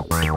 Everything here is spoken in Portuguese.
Wow.